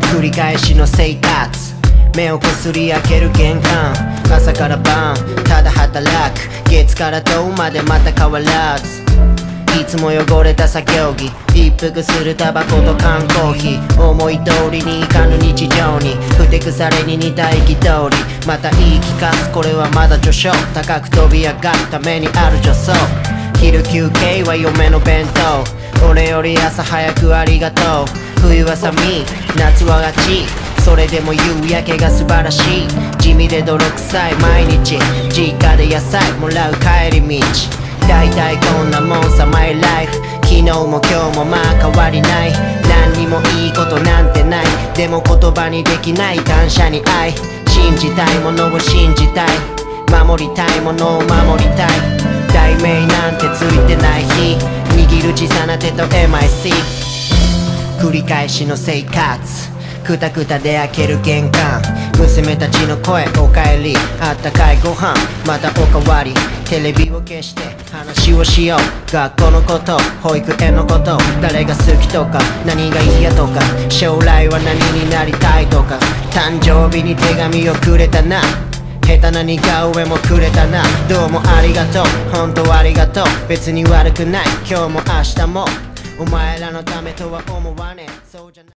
繰り返しの生活。目をこすり開ける玄関。朝から晩ただ働く。月から土までまた変わらず。いつも汚れた作業着。一服するタバコと缶コーヒー。思い通りにいかぬ日常に。ふてくされに似た憤り。また言い聞かす。これはまだ序章。高く飛び上がるためにある助走。昼休憩は嫁の弁当。俺より朝早くありがとう。冬は寒い。夏は暑いそれでも夕焼けが素晴らしい。地味で泥臭い。毎日。実家で野菜。もらう帰り道。大体こんなもんさ。My life 昨日も今日もまあ変わりない。何にもいいことなんてない。でも言葉にできない。感謝に愛。信じたいものを信じたい。守りたいものを守りたい。題名なんてついてない日。握る小さな手と MIC 繰り返しの生活。くたくたで開ける玄関。娘たちの声おかえり。あったかいご飯。またおかわり。テレビを消して話をしよう。学校のこと。保育園のこと。誰が好きとか。何が嫌とか。将来は何になりたいとか。誕生日に手紙をくれたな。下手な似顔絵もくれたな。どうもありがとう。本当ありがとう。別に悪くない。今日も明日も。お前らのためとは思わねえ。そうじゃない。